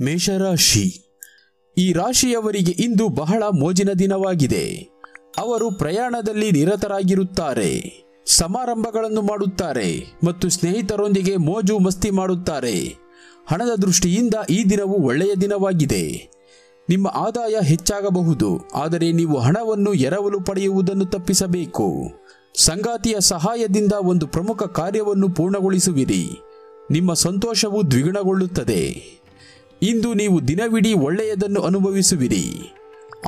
ಮೇಷರಾಶಿ. ಈ ರಾಶಿಯವರಿಗೆ ಇಂದು ಬಹಳ ಮೋಜಿನ ದಿನವಾಗಿದೆ. ಅವರು ಪ್ರಯಾಣದಲ್ಲಿ ನಿರತರಾಗಿರುತ್ತಾರೆ. ಸಮಾರಂಭಗಳನ್ನು ಮಾಡುತ್ತಾರೆ ಮತ್ತು ಸ್ನೇಹಿತರೊಂದಿಗೆ ಮೋಜು ಮಸ್ತಿ ಮಾಡುತ್ತಾರೆ. ಹಣದ ದೃಷ್ಟಿಯಿಂದ ಈ ದಿನವು ಒಳ್ಳೆಯ ದಿನವಾಗಿದೆ. ನಿಮ್ಮ ಆದಾಯ ಹೆಚ್ಚಾಗಬಹುದು, ಆದರೆ ನೀವು ಹಣವನ್ನು ಎರವಲು ಪಡೆಯುವುದನ್ನು ತಪ್ಪಿಸಬೇಕು. ಸಂಗಾತಿಯ ಸಹಾಯದಿಂದ ಒಂದು ಪ್ರಮುಖ ಕಾರ್ಯವನ್ನು ಪೂರ್ಣಗೊಳಿಸುವಿರಿ. ನಿಮ್ಮ ಸಂತೋಷವು ದ್ವಿಗುಣಗೊಳ್ಳುತ್ತದೆ. ಇಂದು ನೀವು ದಿನವಿಡೀ ಒಳ್ಳೆಯದನ್ನು ಅನುಭವಿಸುವಿರಿ.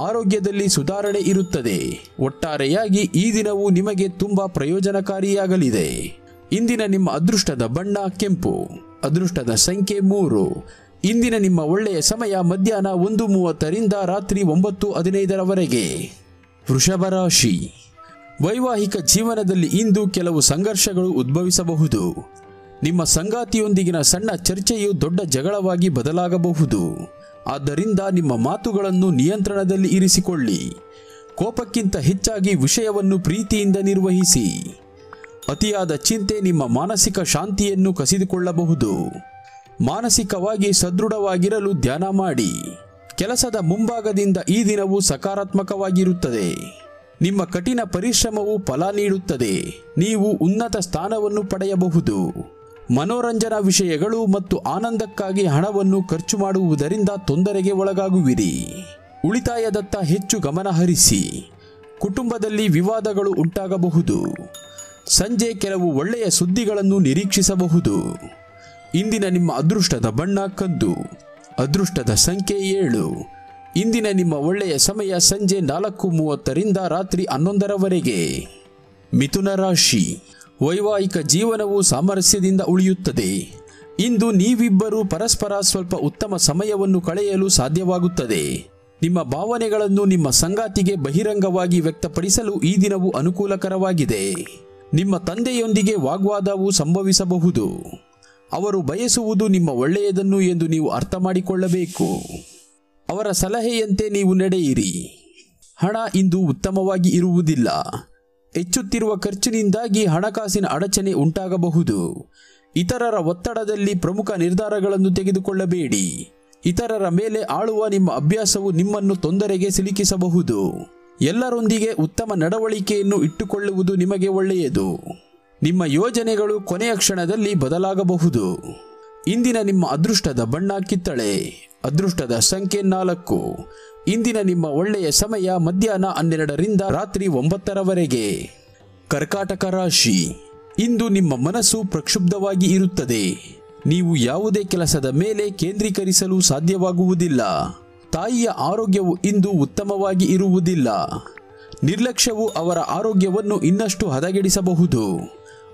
ಆರೋಗ್ಯದಲ್ಲಿ ಸುಧಾರಣೆ ಇರುತ್ತದೆ. ಒಟ್ಟಾರೆಯಾಗಿ ಈ ದಿನವು ನಿಮಗೆ ತುಂಬಾ ಪ್ರಯೋಜನಕಾರಿಯಾಗಲಿದೆ. ಇಂದಿನ ನಿಮ್ಮ ಅದೃಷ್ಟದ ಬಣ್ಣ ಕೆಂಪು, ಅದೃಷ್ಟದ ಸಂಖ್ಯೆ ಮೂರು. ಇಂದಿನ ನಿಮ್ಮ ಒಳ್ಳೆಯ ಸಮಯ ಮಧ್ಯಾಹ್ನ ಒಂದು ಮೂವತ್ತರಿಂದ ರಾತ್ರಿ ಒಂಬತ್ತು ಹದಿನೈದರವರೆಗೆ. ವೃಷಭ ರಾಶಿ. ವೈವಾಹಿಕ ಜೀವನದಲ್ಲಿ ಇಂದು ಕೆಲವು ಸಂಘರ್ಷಗಳು ಉದ್ಭವಿಸಬಹುದು. ನಿಮ್ಮ ಸಂಗಾತಿಯೊಂದಿಗಿನ ಸಣ್ಣ ಚರ್ಚೆಯು ದೊಡ್ಡ ಜಗಳವಾಗಿ ಬದಲಾಗಬಹುದು. ಆದ್ದರಿಂದ ನಿಮ್ಮ ಮಾತುಗಳನ್ನು ನಿಯಂತ್ರಣದಲ್ಲಿ ಇರಿಸಿಕೊಳ್ಳಿ. ಕೋಪಕ್ಕಿಂತ ಹೆಚ್ಚಾಗಿ ವಿಷಯವನ್ನು ಪ್ರೀತಿಯಿಂದ ನಿರ್ವಹಿಸಿ. ಅತಿಯಾದ ಚಿಂತೆ ನಿಮ್ಮ ಮಾನಸಿಕ ಶಾಂತಿಯನ್ನು ಕಸಿದುಕೊಳ್ಳಬಹುದು. ಮಾನಸಿಕವಾಗಿ ಸದೃಢವಾಗಿರಲು ಧ್ಯಾನ ಮಾಡಿ. ಕೆಲಸದ ಮುಂಭಾಗದಿಂದ ಈ ದಿನವು ಸಕಾರಾತ್ಮಕವಾಗಿರುತ್ತದೆ. ನಿಮ್ಮ ಕಠಿಣ ಪರಿಶ್ರಮವು ಫಲ ನೀಡುತ್ತದೆ. ನೀವು ಉನ್ನತ ಸ್ಥಾನವನ್ನು ಪಡೆಯಬಹುದು. ಮನೋರಂಜನಾ ವಿಷಯಗಳು ಮತ್ತು ಆನಂದಕ್ಕಾಗಿ ಹಣವನ್ನು ಖರ್ಚು ಮಾಡುವುದರಿಂದ ತೊಂದರೆಗೆ ಒಳಗಾಗುವಿರಿ. ಉಳಿತಾಯದತ್ತ ಹೆಚ್ಚು ಗಮನ ಹರಿಸಿ. ಕುಟುಂಬದಲ್ಲಿ ವಿವಾದಗಳು ಉಂಟಾಗಬಹುದು. ಸಂಜೆ ಕೆಲವು ಒಳ್ಳೆಯ ಸುದ್ದಿಗಳನ್ನು ನಿರೀಕ್ಷಿಸಬಹುದು. ಇಂದಿನ ನಿಮ್ಮ ಅದೃಷ್ಟದ ಬಣ್ಣ ಕಂದು. ಅದೃಷ್ಟದ ಸಂಖ್ಯೆ ಏಳು. ಇಂದಿನ ನಿಮ್ಮ ಒಳ್ಳೆಯ ಸಮಯ ಸಂಜೆ ನಾಲ್ಕು ಮೂವತ್ತರಿಂದ ರಾತ್ರಿ ಹನ್ನೊಂದರವರೆಗೆ. ಮಿಥುನ ರಾಶಿ. ವೈವಾಹಿಕ ಜೀವನವು ಸಾಮರಸ್ಯದಿಂದ ಉಳಿಯುತ್ತದೆ. ಇಂದು ನೀವಿಬ್ಬರು ಪರಸ್ಪರ ಸ್ವಲ್ಪ ಉತ್ತಮ ಸಮಯವನ್ನು ಕಳೆಯಲು ಸಾಧ್ಯವಾಗುತ್ತದೆ. ನಿಮ್ಮ ಭಾವನೆಗಳನ್ನು ನಿಮ್ಮ ಸಂಗಾತಿಗೆ ಬಹಿರಂಗವಾಗಿ ವ್ಯಕ್ತಪಡಿಸಲು ಈ ದಿನವು ಅನುಕೂಲಕರವಾಗಿದೆ. ನಿಮ್ಮ ತಂದೆಯೊಂದಿಗೆ ವಾಗ್ವಾದವು ಸಂಭವಿಸಬಹುದು. ಅವರು ಬಯಸುವುದು ನಿಮ್ಮ ಒಳ್ಳೆಯದನ್ನು ಎಂದು ನೀವು ಅರ್ಥ ಮಾಡಿಕೊಳ್ಳಬೇಕು. ಅವರ ಸಲಹೆಯಂತೆ ನೀವು ನಡೆಯಿರಿ. ಹಣ ಇಂದು ಉತ್ತಮವಾಗಿ ಇರುವುದಿಲ್ಲ. ಹೆಚ್ಚುತ್ತಿರುವ ಖರ್ಚಿನಿಂದಾಗಿ ಹಣಕಾಸಿನ ಅಡಚಣೆ ಉಂಟಾಗಬಹುದು. ಇತರರ ಒತ್ತಡದಲ್ಲಿ ಪ್ರಮುಖ ನಿರ್ಧಾರಗಳನ್ನು ತೆಗೆದುಕೊಳ್ಳಬೇಡಿ. ಇತರರ ಮೇಲೆ ಆಳುವ ನಿಮ್ಮ ಅಭ್ಯಾಸವು ನಿಮ್ಮನ್ನು ತೊಂದರೆಗೆ ಸಿಲುಕಿಸಬಹುದು. ಎಲ್ಲರೊಂದಿಗೆ ಉತ್ತಮ ನಡವಳಿಕೆಯನ್ನು ಇಟ್ಟುಕೊಳ್ಳುವುದು ನಿಮಗೆ ಒಳ್ಳೆಯದು. ನಿಮ್ಮ ಯೋಜನೆಗಳು ಕೊನೆಯ ಕ್ಷಣದಲ್ಲಿ ಬದಲಾಗಬಹುದು. ಇಂದಿನ ನಿಮ್ಮ ಅದೃಷ್ಟದ ಬಣ್ಣ ಕಿತ್ತಳೆ, ಅದೃಷ್ಟದ ಸಂಖ್ಯೆ ನಾಲ್ಕು. ಇಂದಿನ ನಿಮ್ಮ ಒಳ್ಳೆಯ ಸಮಯ ಮಧ್ಯಾಹ್ನ ಹನ್ನೆರಡರಿಂದ ರಾತ್ರಿ ಒಂಬತ್ತರವರೆಗೆ. ಕರ್ಕಾಟಕ ರಾಶಿ. ಇಂದು ನಿಮ್ಮ ಮನಸ್ಸು ಪ್ರಕ್ಷುಬ್ಧವಾಗಿ ಇರುತ್ತದೆ. ನೀವು ಯಾವುದೇ ಕೆಲಸದ ಮೇಲೆ ಕೇಂದ್ರೀಕರಿಸಲು ಸಾಧ್ಯವಾಗುವುದಿಲ್ಲ. ತಾಯಿಯ ಆರೋಗ್ಯವು ಇಂದು ಉತ್ತಮವಾಗಿ ಇರುವುದಿಲ್ಲ. ನಿರ್ಲಕ್ಷ್ಯವು ಅವರ ಆರೋಗ್ಯವನ್ನು ಇನ್ನಷ್ಟು ಹದಗೆಡಿಸಬಹುದು.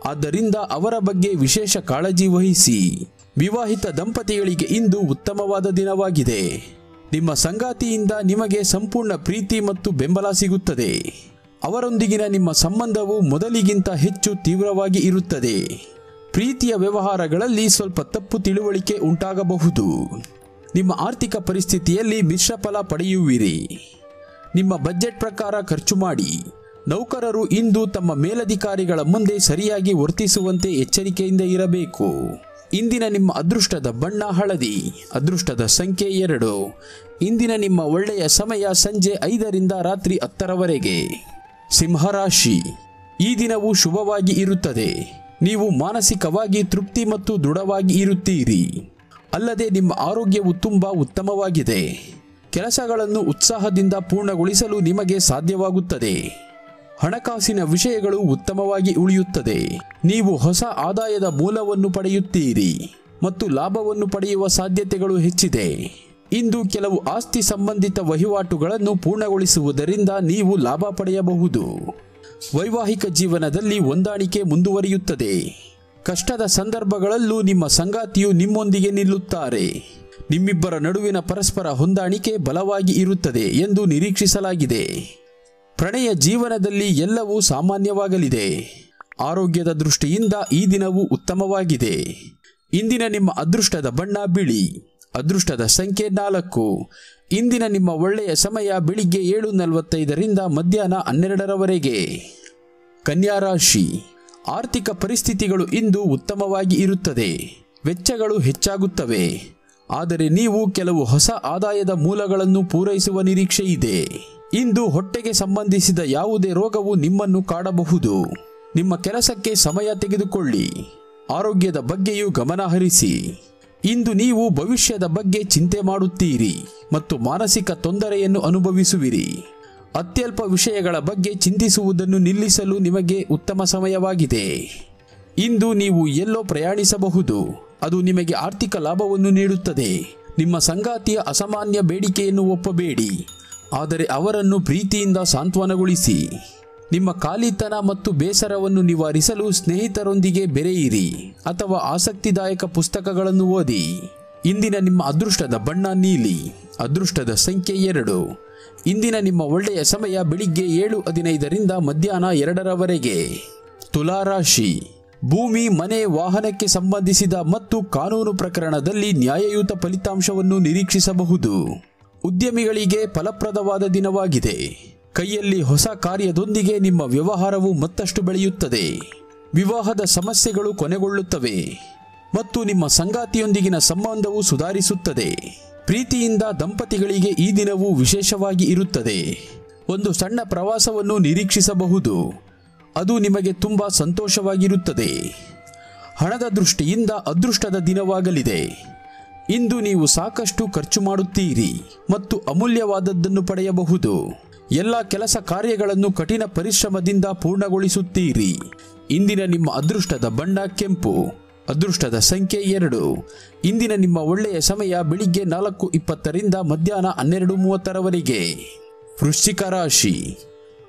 ಆದ್ದರಿಂದ ಅವರ ಬಗ್ಗೆ ವಿಶೇಷ ಕಾಳಜಿ ವಹಿಸಿ. ವಿವಾಹಿತ ದಂಪತಿಗಳಿಗೆ ಇಂದು ಉತ್ತಮವಾದ ದಿನವಾಗಿದೆ. ನಿಮ್ಮ ಸಂಗಾತಿಯಿಂದ ನಿಮಗೆ ಸಂಪೂರ್ಣ ಪ್ರೀತಿ ಮತ್ತು ಬೆಂಬಲ ಸಿಗುತ್ತದೆ. ಅವರೊಂದಿಗಿನ ನಿಮ್ಮ ಸಂಬಂಧವು ಮೊದಲಿಗಿಂತ ಹೆಚ್ಚು ತೀವ್ರವಾಗಿ ಇರುತ್ತದೆ. ಪ್ರೀತಿಯ ವ್ಯವಹಾರಗಳಲ್ಲಿ ಸ್ವಲ್ಪ ತಪ್ಪು ತಿಳುವಳಿಕೆ ಉಂಟಾಗಬಹುದು. ನಿಮ್ಮ ಆರ್ಥಿಕ ಪರಿಸ್ಥಿತಿಯಲ್ಲಿ ಮಿಶ್ರಫಲ ಪಡೆಯುವಿರಿ. ನಿಮ್ಮ ಬಜೆಟ್ ಪ್ರಕಾರ ಖರ್ಚು ಮಾಡಿ. ನೌಕರರು ಇಂದು ತಮ್ಮ ಮೇಲಧಿಕಾರಿಗಳ ಮುಂದೆ ಸರಿಯಾಗಿ ವರ್ತಿಸುವಂತೆ ಎಚ್ಚರಿಕೆಯಿಂದ ಇರಬೇಕು. ಇಂದಿನ ನಿಮ್ಮ ಅದೃಷ್ಟದ ಬಣ್ಣ ಹಳದಿ, ಅದೃಷ್ಟದ ಸಂಖ್ಯೆ ಎರಡು. ಇಂದಿನ ನಿಮ್ಮ ಒಳ್ಳೆಯ ಸಮಯ ಸಂಜೆ ಐದರಿಂದ ರಾತ್ರಿ ಹತ್ತರವರೆಗೆ. ಸಿಂಹರಾಶಿ, ಈ ದಿನವು ಶುಭವಾಗಿ ಇರುತ್ತದೆ. ನೀವು ಮಾನಸಿಕವಾಗಿ ತೃಪ್ತಿ ಮತ್ತು ದೃಢವಾಗಿ ಇರುತ್ತೀರಿ. ಅಲ್ಲದೆ ನಿಮ್ಮ ಆರೋಗ್ಯವು ತುಂಬ ಉತ್ತಮವಾಗಿದೆ. ಕೆಲಸಗಳನ್ನು ಉತ್ಸಾಹದಿಂದ ಪೂರ್ಣಗೊಳಿಸಲು ನಿಮಗೆ ಸಾಧ್ಯವಾಗುತ್ತದೆ. ಹಣಕಾಸಿನ ವಿಷಯಗಳು ಉತ್ತಮವಾಗಿ ಉಳಿಯುತ್ತದೆ. ನೀವು ಹೊಸ ಆದಾಯದ ಮೂಲವನ್ನು ಪಡೆಯುತ್ತೀರಿ ಮತ್ತು ಲಾಭವನ್ನು ಪಡೆಯುವ ಸಾಧ್ಯತೆಗಳು ಹೆಚ್ಚಿದೆ. ಇಂದು ಕೆಲವು ಆಸ್ತಿ ಸಂಬಂಧಿತ ವಹಿವಾಟುಗಳನ್ನು ಪೂರ್ಣಗೊಳಿಸುವುದರಿಂದ ನೀವು ಲಾಭ ಪಡೆಯಬಹುದು. ವೈವಾಹಿಕ ಜೀವನದಲ್ಲಿ ಹೊಂದಾಣಿಕೆ ಮುಂದುವರಿಯುತ್ತದೆ. ಕಷ್ಟದ ಸಂದರ್ಭಗಳಲ್ಲೂ ನಿಮ್ಮ ಸಂಗಾತಿಯು ನಿಮ್ಮೊಂದಿಗೆ ನಿಲ್ಲುತ್ತಾರೆ. ನಿಮ್ಮಿಬ್ಬರ ನಡುವಿನ ಪರಸ್ಪರ ಹೊಂದಾಣಿಕೆ ಬಲವಾಗಿ ಇರುತ್ತದೆ ಎಂದು ನಿರೀಕ್ಷಿಸಲಾಗಿದೆ. ಪ್ರಣಯ ಜೀವನದಲ್ಲಿ ಎಲ್ಲವೂ ಸಾಮಾನ್ಯವಾಗಲಿದೆ. ಆರೋಗ್ಯದ ದೃಷ್ಟಿಯಿಂದ ಈ ದಿನವು ಉತ್ತಮವಾಗಿದೆ. ಇಂದಿನ ನಿಮ್ಮ ಅದೃಷ್ಟದ ಬಣ್ಣ ಬಿಳಿ, ಅದೃಷ್ಟದ ಸಂಖ್ಯೆ ನಾಲ್ಕು. ಇಂದಿನ ನಿಮ್ಮ ಒಳ್ಳೆಯ ಸಮಯ ಬೆಳಿಗ್ಗೆ ಏಳು ನಲವತ್ತೈದರಿಂದ ಮಧ್ಯಾಹ್ನ ಹನ್ನೆರಡರವರೆಗೆ. ಕನ್ಯಾ ರಾಶಿ, ಆರ್ಥಿಕ ಪರಿಸ್ಥಿತಿಗಳು ಇಂದು ಉತ್ತಮವಾಗಿ ಇರುತ್ತದೆ. ವೆಚ್ಚಗಳು ಹೆಚ್ಚಾಗುತ್ತವೆ. ಆದರೆ ನೀವು ಕೆಲವು ಹೊಸ ಆದಾಯದ ಮೂಲಗಳನ್ನು ಪೂರೈಸುವ ನಿರೀಕ್ಷೆ ಇದೆ. ಇಂದು ಹೊಟ್ಟೆಗೆ ಸಂಬಂಧಿಸಿದ ಯಾವುದೇ ರೋಗವು ನಿಮ್ಮನ್ನು ಕಾಡಬಹುದು. ನಿಮ್ಮ ಕೆಲಸಕ್ಕೆ ಸಮಯ ತೆಗೆದುಕೊಳ್ಳಿ. ಆರೋಗ್ಯದ ಬಗ್ಗೆಯೂ ಗಮನಹರಿಸಿ ಇಂದು ನೀವು ಭವಿಷ್ಯದ ಬಗ್ಗೆ ಚಿಂತೆ ಮಾಡುತ್ತೀರಿ ಮತ್ತು ಮಾನಸಿಕ ತೊಂದರೆಯನ್ನು ಅನುಭವಿಸುವಿರಿ. ಅತ್ಯಲ್ಪ ವಿಷಯಗಳ ಬಗ್ಗೆ ಚಿಂತಿಸುವುದನ್ನು ನಿಲ್ಲಿಸಲು ನಿಮಗೆ ಉತ್ತಮ ಸಮಯವಾಗಿದೆ. ಇಂದು ನೀವು ಎಲ್ಲೋ ಪ್ರಯಾಣಿಸಬಹುದು. ಅದು ನಿಮಗೆ ಆರ್ಥಿಕ ಲಾಭವನ್ನು ನೀಡುತ್ತದೆ. ನಿಮ್ಮ ಸಂಗಾತಿಯ ಅಸಾಮಾನ್ಯ ಬೇಡಿಕೆಯನ್ನು ಒಪ್ಪಬೇಡಿ. ಆದರೆ ಅವರನ್ನು ಪ್ರೀತಿಯಿಂದ ಸಾಂತ್ವನಗೊಳಿಸಿ. ನಿಮ್ಮ ಖಾಲಿತನ ಮತ್ತು ಬೇಸರವನ್ನು ನಿವಾರಿಸಲು ಸ್ನೇಹಿತರೊಂದಿಗೆ ಬೆರೆಯಿರಿ ಅಥವಾ ಆಸಕ್ತಿದಾಯಕ ಪುಸ್ತಕಗಳನ್ನು ಓದಿ. ಇಂದಿನ ನಿಮ್ಮ ಅದೃಷ್ಟದ ಬಣ್ಣ ನೀಲಿ, ಅದೃಷ್ಟದ ಸಂಖ್ಯೆ ಎರಡು. ಇಂದಿನ ನಿಮ್ಮ ಒಳ್ಳೆಯ ಸಮಯ ಬೆಳಿಗ್ಗೆ ಏಳು ಹದಿನೈದರಿಂದ ಮಧ್ಯಾಹ್ನ ಎರಡರವರೆಗೆ. ತುಲಾರಾಶಿ. ಭೂಮಿ, ಮನೆ, ವಾಹನಕ್ಕೆ ಸಂಬಂಧಿಸಿದ ಮತ್ತು ಕಾನೂನು ಪ್ರಕರಣದಲ್ಲಿ ನ್ಯಾಯಯುತ ಫಲಿತಾಂಶವನ್ನು ನಿರೀಕ್ಷಿಸಬಹುದು. ಉದ್ಯಮಿಗಳಿಗೆ ಫಲಪ್ರದವಾದ ದಿನವಾಗಿದೆ. ಕೈಯಲ್ಲಿ ಹೊಸ ಕಾರ್ಯದೊಂದಿಗೆ ನಿಮ್ಮ ವ್ಯವಹಾರವು ಮತ್ತಷ್ಟು ಬೆಳೆಯುತ್ತದೆ. ವಿವಾಹದ ಸಮಸ್ಯೆಗಳು ಕೊನೆಗೊಳ್ಳುತ್ತವೆ ಮತ್ತು ನಿಮ್ಮ ಸಂಗಾತಿಯೊಂದಿಗಿನ ಸಂಬಂಧವು ಸುಧಾರಿಸುತ್ತದೆ. ಪ್ರೀತಿಯಿಂದ ದಂಪತಿಗಳಿಗೆ ಈ ದಿನವು ವಿಶೇಷವಾಗಿ ಇರುತ್ತದೆ. ಒಂದು ಸಣ್ಣ ಪ್ರವಾಸವನ್ನು ನಿರೀಕ್ಷಿಸಬಹುದು. ಅದು ನಿಮಗೆ ತುಂಬ ಸಂತೋಷವಾಗಿರುತ್ತದೆ. ಹಣದ ದೃಷ್ಟಿಯಿಂದ ಅದೃಷ್ಟದ ದಿನವಾಗಲಿದೆ. ಇಂದು ನೀವು ಸಾಕಷ್ಟು ಖರ್ಚು ಮಾಡುತ್ತೀರಿ ಮತ್ತು ಅಮೂಲ್ಯವಾದದ್ದನ್ನು ಪಡೆಯಬಹುದು. ಎಲ್ಲ ಕೆಲಸ ಕಾರ್ಯಗಳನ್ನು ಕಠಿಣ ಪರಿಶ್ರಮದಿಂದ ಪೂರ್ಣಗೊಳಿಸುತ್ತೀರಿ. ಇಂದಿನ ನಿಮ್ಮ ಅದೃಷ್ಟದ ಬಣ್ಣ ಕೆಂಪು, ಅದೃಷ್ಟದ ಸಂಖ್ಯೆ ಎರಡು. ಇಂದಿನ ನಿಮ್ಮ ಒಳ್ಳೆಯ ಸಮಯ ಬೆಳಿಗ್ಗೆ ನಾಲ್ಕು ಇಪ್ಪತ್ತರಿಂದ ಮಧ್ಯಾಹ್ನ ಹನ್ನೆರಡು ಮೂವತ್ತರವರೆಗೆ. ವೃಶ್ಚಿಕ ರಾಶಿ.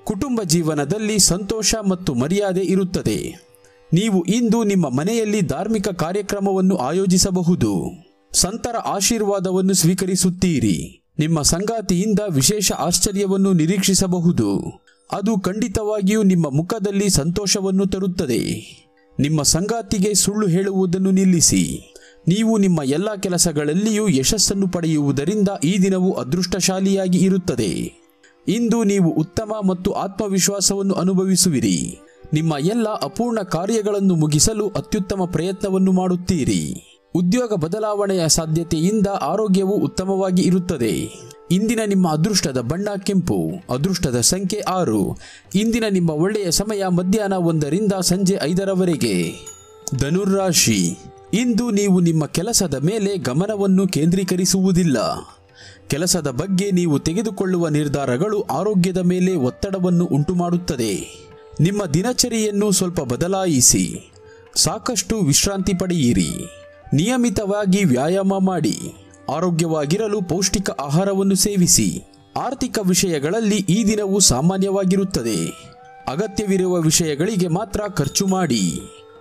ಕುಟುಂಬ ಜೀವನದಲ್ಲಿ ಸಂತೋಷ ಮತ್ತು ಮರ್ಯಾದೆ ಇರುತ್ತದೆ. ನೀವು ಇಂದು ನಿಮ್ಮ ಮನೆಯಲ್ಲಿ ಧಾರ್ಮಿಕ ಕಾರ್ಯಕ್ರಮವನ್ನು ಆಯೋಜಿಸಬಹುದು. ಸಂತರ ಆಶೀರ್ವಾದವನ್ನು ಸ್ವೀಕರಿಸುತ್ತೀರಿ. ನಿಮ್ಮ ಸಂಗಾತಿಯಿಂದ ವಿಶೇಷ ಆಶ್ಚರ್ಯವನ್ನು ನಿರೀಕ್ಷಿಸಬಹುದು. ಅದು ಖಂಡಿತವಾಗಿಯೂ ನಿಮ್ಮ ಮುಖದಲ್ಲಿ ಸಂತೋಷವನ್ನು ತರುತ್ತದೆ. ನಿಮ್ಮ ಸಂಗಾತಿಗೆ ಸುಳ್ಳು ಹೇಳುವುದನ್ನು ನಿಲ್ಲಿಸಿ. ನೀವು ನಿಮ್ಮ ಎಲ್ಲ ಕೆಲಸಗಳಲ್ಲಿಯೂ ಯಶಸ್ಸನ್ನು ಪಡೆಯುವುದರಿಂದ ಈ ದಿನವು ಅದೃಷ್ಟಶಾಲಿಯಾಗಿ ಇರುತ್ತದೆ. ಇಂದು ನೀವು ಉತ್ತಮ ಮತ್ತು ಆತ್ಮವಿಶ್ವಾಸವನ್ನು ಅನುಭವಿಸುವಿರಿ. ನಿಮ್ಮ ಎಲ್ಲ ಅಪೂರ್ಣ ಕಾರ್ಯಗಳನ್ನು ಮುಗಿಸಲು ಅತ್ಯುತ್ತಮ ಪ್ರಯತ್ನವನ್ನು ಮಾಡುತ್ತೀರಿ. ಉದ್ಯೋಗ ಬದಲಾವಣೆಯ ಸಾಧ್ಯತೆಯಿಂದ ಆರೋಗ್ಯವು ಉತ್ತಮವಾಗಿ ಇರುತ್ತದೆ. ಇಂದಿನ ನಿಮ್ಮ ಅದೃಷ್ಟದ ಬಣ್ಣ ಕೆಂಪು, ಅದೃಷ್ಟದ ಸಂಖ್ಯೆ ಆರು. ಇಂದಿನ ನಿಮ್ಮ ಒಳ್ಳೆಯ ಸಮಯ ಮಧ್ಯಾಹ್ನ ಒಂದರಿಂದ ಸಂಜೆ ಐದರವರೆಗೆ. ಧನುರ್ರಾಶಿ ಇಂದು ನೀವು ನಿಮ್ಮ ಕೆಲಸದ ಮೇಲೆ ಗಮನವನ್ನು ಕೇಂದ್ರೀಕರಿಸುವುದಿಲ್ಲ. ಕೆಲಸದ ಬಗ್ಗೆ ನೀವು ತೆಗೆದುಕೊಳ್ಳುವ ನಿರ್ಧಾರಗಳು ಆರೋಗ್ಯದ ಮೇಲೆ ಒತ್ತಡವನ್ನು ಉಂಟುಮಾಡುತ್ತದೆ. ನಿಮ್ಮ ದಿನಚರಿಯನ್ನು ಸ್ವಲ್ಪ ಬದಲಾಯಿಸಿ. ಸಾಕಷ್ಟು ವಿಶ್ರಾಂತಿ ಪಡೆಯಿರಿ. ನಿಯಮಿತವಾಗಿ ವ್ಯಾಯಾಮ ಮಾಡಿ. ಆರೋಗ್ಯವಾಗಿರಲು ಪೌಷ್ಟಿಕ ಆಹಾರವನ್ನು ಸೇವಿಸಿ. ಆರ್ಥಿಕ ವಿಷಯಗಳಲ್ಲಿ ಈ ದಿನವು ಸಾಮಾನ್ಯವಾಗಿರುತ್ತದೆ. ಅಗತ್ಯವಿರುವ ವಿಷಯಗಳಿಗೆ ಮಾತ್ರ ಖರ್ಚು ಮಾಡಿ.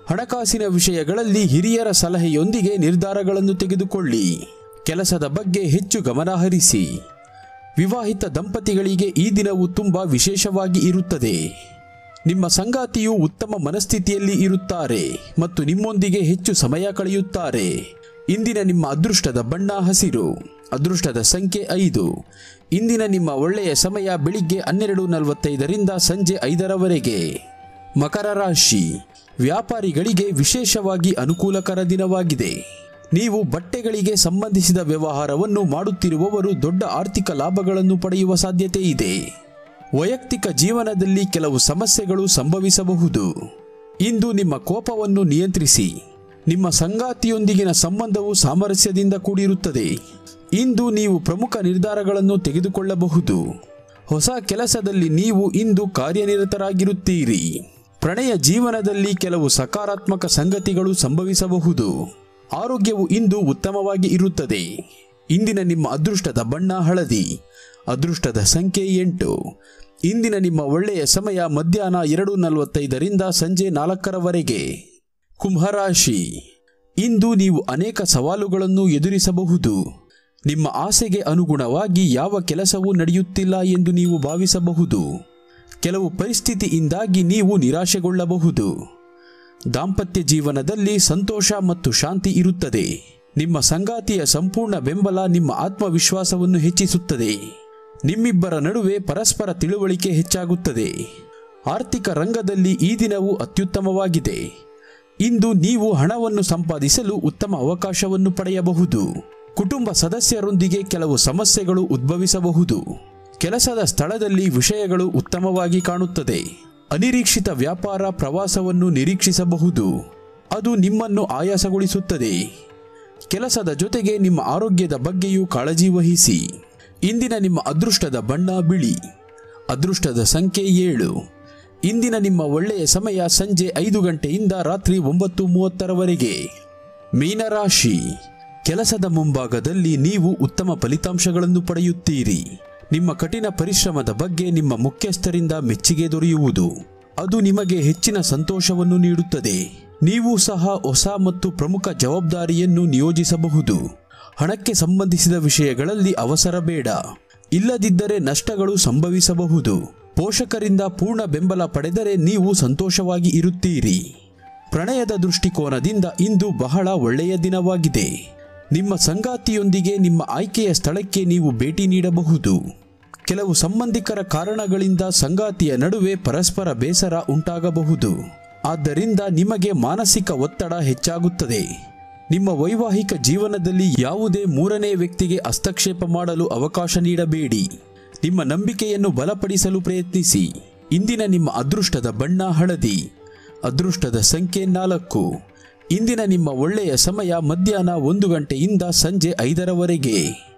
ಹಣಕಾಸಿನ ವಿಷಯಗಳಲ್ಲಿ ಹಿರಿಯರ ಸಲಹೆಯೊಂದಿಗೆ ನಿರ್ಧಾರಗಳನ್ನು ತೆಗೆದುಕೊಳ್ಳಿ. ಕೆಲಸದ ಬಗ್ಗೆ ಹೆಚ್ಚು ಗಮನ ಹರಿಸಿ. ವಿವಾಹಿತ ದಂಪತಿಗಳಿಗೆ ಈ ದಿನವು ತುಂಬಾ ವಿಶೇಷವಾಗಿ ಇರುತ್ತದೆ. ನಿಮ್ಮ ಸಂಗಾತಿಯು ಉತ್ತಮ ಮನಸ್ಥಿತಿಯಲ್ಲಿ ಇರುತ್ತಾರೆ ಮತ್ತು ನಿಮ್ಮೊಂದಿಗೆ ಹೆಚ್ಚು ಸಮಯ ಕಳೆಯುತ್ತಾರೆ. ಇಂದಿನ ನಿಮ್ಮ ಅದೃಷ್ಟದ ಬಣ್ಣ ಹಸಿರು, ಅದೃಷ್ಟದ ಸಂಖ್ಯೆ ಐದು. ಇಂದಿನ ನಿಮ್ಮ ಒಳ್ಳೆಯ ಸಮಯ ಬೆಳಿಗ್ಗೆ ಹನ್ನೆರಡು ನಲವತ್ತೈದರಿಂದ ಸಂಜೆ ಐದರವರೆಗೆ. ಮಕರ ರಾಶಿ ವ್ಯಾಪಾರಿಗಳಿಗೆ ವಿಶೇಷವಾಗಿ ಅನುಕೂಲಕರ ದಿನವಾಗಿದೆ. ನೀವು ಬಟ್ಟೆಗಳಿಗೆ ಸಂಬಂಧಿಸಿದ ವ್ಯವಹಾರವನ್ನು ಮಾಡುತ್ತಿರುವವರು ದೊಡ್ಡ ಆರ್ಥಿಕ ಲಾಭಗಳನ್ನು ಪಡೆಯುವ ಸಾಧ್ಯತೆ ಇದೆ. ವೈಯಕ್ತಿಕ ಜೀವನದಲ್ಲಿ ಕೆಲವು ಸಮಸ್ಯೆಗಳು ಸಂಭವಿಸಬಹುದು. ಇಂದು ನಿಮ್ಮ ಕೋಪವನ್ನು ನಿಯಂತ್ರಿಸಿ. ನಿಮ್ಮ ಸಂಗಾತಿಯೊಂದಿಗಿನ ಸಂಬಂಧವು ಸಾಮರಸ್ಯದಿಂದ ಕೂಡಿರುತ್ತದೆ. ಇಂದು ನೀವು ಪ್ರಮುಖ ನಿರ್ಧಾರಗಳನ್ನು ತೆಗೆದುಕೊಳ್ಳಬಹುದು. ಹೊಸ ಕೆಲಸದಲ್ಲಿ ನೀವು ಇಂದು ಕಾರ್ಯನಿರತರಾಗಿರುತ್ತೀರಿ. ಪ್ರಣಯ ಜೀವನದಲ್ಲಿ ಕೆಲವು ಸಕಾರಾತ್ಮಕ ಸಂಗತಿಗಳು ಸಂಭವಿಸಬಹುದು. ಆರೋಗ್ಯವು ಇಂದು ಉತ್ತಮವಾಗಿ ಇರುತ್ತದೆ. ಇಂದಿನ ನಿಮ್ಮ ಅದೃಷ್ಟದ ಬಣ್ಣ ಹಳದಿ, ಅದೃಷ್ಟದ ಸಂಖ್ಯೆ ಎಂಟು. ಇಂದಿನ ನಿಮ್ಮ ಒಳ್ಳೆಯ ಸಮಯ ಮಧ್ಯಾಹ್ನ ಎರಡು ನಲವತ್ತೈದರಿಂದ ಸಂಜೆ ನಾಲ್ಕರವರೆಗೆ. ಕುಂಭರಾಶಿ, ಇಂದು ನೀವು ಅನೇಕ ಸವಾಲುಗಳನ್ನು ಎದುರಿಸಬಹುದು. ನಿಮ್ಮ ಆಸೆಗೆ ಅನುಗುಣವಾಗಿ ಯಾವ ಕೆಲಸವೂ ನಡೆಯುತ್ತಿಲ್ಲ ಎಂದು ನೀವು ಭಾವಿಸಬಹುದು. ಕೆಲವು ಪರಿಸ್ಥಿತಿಯಿಂದಾಗಿ ನೀವು ನಿರಾಶೆಗೊಳ್ಳಬಹುದು. ದಾಂಪತ್ಯ ಜೀವನದಲ್ಲಿ ಸಂತೋಷ ಮತ್ತು ಶಾಂತಿ ಇರುತ್ತದೆ. ನಿಮ್ಮ ಸಂಗಾತಿಯ ಸಂಪೂರ್ಣ ಬೆಂಬಲ ನಿಮ್ಮ ಆತ್ಮವಿಶ್ವಾಸವನ್ನು ಹೆಚ್ಚಿಸುತ್ತದೆ. ನಿಮ್ಮಿಬ್ಬರ ನಡುವೆ ಪರಸ್ಪರ ತಿಳುವಳಿಕೆ ಹೆಚ್ಚಾಗುತ್ತದೆ. ಆರ್ಥಿಕ ರಂಗದಲ್ಲಿ ಈ ದಿನವು ಅತ್ಯುತ್ತಮವಾಗಿದೆ. ಇಂದು ನೀವು ಹಣವನ್ನು ಸಂಪಾದಿಸಲು ಉತ್ತಮ ಅವಕಾಶವನ್ನು ಪಡೆಯಬಹುದು. ಕುಟುಂಬ ಸದಸ್ಯರೊಂದಿಗೆ ಕೆಲವು ಸಮಸ್ಯೆಗಳು ಉದ್ಭವಿಸಬಹುದು. ಕೆಲಸದ ಸ್ಥಳದಲ್ಲಿ ವಿಷಯಗಳು ಉತ್ತಮವಾಗಿ ಕಾಣುತ್ತದೆ. ಅನಿರೀಕ್ಷಿತ ವ್ಯಾಪಾರ ಪ್ರವಾಸವನ್ನು ನಿರೀಕ್ಷಿಸಬಹುದು. ಅದು ನಿಮ್ಮನ್ನು ಆಯಾಸಗೊಳಿಸುತ್ತದೆ. ಕೆಲಸದ ಜೊತೆಗೆ ನಿಮ್ಮ ಆರೋಗ್ಯದ ಬಗ್ಗೆಯೂ ಕಾಳಜಿ ವಹಿಸಿ. ಇಂದಿನ ನಿಮ್ಮ ಅದೃಷ್ಟದ ಬಣ್ಣ ಬಿಳಿ. ಅದೃಷ್ಟದ ಸಂಖ್ಯೆ ಏಳು. ಇಂದಿನ ನಿಮ್ಮ ಒಳ್ಳೆಯ ಸಮಯ ಸಂಜೆ ಐದು ಗಂಟೆಯಿಂದ ರಾತ್ರಿ ಒಂಬತ್ತು ಮೂವತ್ತರವರೆಗೆ. ಮೀನರಾಶಿ. ಕೆಲಸದ ಮುಂಭಾಗದಲ್ಲಿ ನೀವು ಉತ್ತಮ ಫಲಿತಾಂಶಗಳನ್ನು ಪಡೆಯುತ್ತೀರಿ. ನಿಮ್ಮ ಕಠಿಣ ಪರಿಶ್ರಮದ ಬಗ್ಗೆ ನಿಮ್ಮ ಮುಖ್ಯಸ್ಥರಿಂದ ಮೆಚ್ಚುಗೆ ದೊರೆಯುವುದು. ಅದು ನಿಮಗೆ ಹೆಚ್ಚಿನ ಸಂತೋಷವನ್ನು ನೀಡುತ್ತದೆ. ನೀವು ಸಹ ಹೊಸ ಮತ್ತು ಪ್ರಮುಖ ಜವಾಬ್ದಾರಿಯನ್ನು ನಿಯೋಜಿಸಬಹುದು. ಹಣಕ್ಕೆ ಸಂಬಂಧಿಸಿದ ವಿಷಯಗಳಲ್ಲಿ ಅವಸರ ಬೇಡ. ಇಲ್ಲದಿದ್ದರೆ ನಷ್ಟಗಳು ಸಂಭವಿಸಬಹುದು. ಪೋಷಕರಿಂದ ಪೂರ್ಣ ಬೆಂಬಲ ಪಡೆದರೆ ನೀವು ಸಂತೋಷವಾಗಿ ಇರುತ್ತೀರಿ. ಪ್ರಣಯದ ದೃಷ್ಟಿಕೋನದಿಂದ ಇಂದು ಬಹಳ ಒಳ್ಳೆಯ ದಿನವಾಗಿದೆ. ನಿಮ್ಮ ಸಂಗಾತಿಯೊಂದಿಗೆ ನಿಮ್ಮ ಆಯ್ಕೆಯ ಸ್ಥಳಕ್ಕೆ ನೀವು ಭೇಟಿ ನೀಡಬಹುದು. ಕೆಲವು ಸಂಬಂಧಿಕರ ಕಾರಣಗಳಿಂದ ಸಂಗಾತಿಯ ನಡುವೆ ಪರಸ್ಪರ ಬೇಸರ ಉಂಟಾಗಬಹುದು. ಆದ್ದರಿಂದ ನಿಮಗೆ ಮಾನಸಿಕ ಒತ್ತಡ ಹೆಚ್ಚಾಗುತ್ತದೆ. ನಿಮ್ಮ ವೈವಾಹಿಕ ಜೀವನದಲ್ಲಿ ಯಾವುದೇ ಮೂರನೇ ವ್ಯಕ್ತಿಗೆ ಹಸ್ತಕ್ಷೇಪ ಮಾಡಲು ಅವಕಾಶ ನೀಡಬೇಡಿ. ನಿಮ್ಮ ನಂಬಿಕೆಯನ್ನು ಬಲಪಡಿಸಲು ಪ್ರಯತ್ನಿಸಿ. ಇಂದಿನ ನಿಮ್ಮ ಅದೃಷ್ಟದ ಬಣ್ಣ ಹಳದಿ. ಅದೃಷ್ಟದ ಸಂಖ್ಯೆ ನಾಲ್ಕು. ಇಂದಿನ ನಿಮ್ಮ ಒಳ್ಳೆಯ ಸಮಯ ಮಧ್ಯಾಹ್ನ ಒಂದು ಗಂಟೆಯಿಂದ ಸಂಜೆ ಐದರವರೆಗೆ.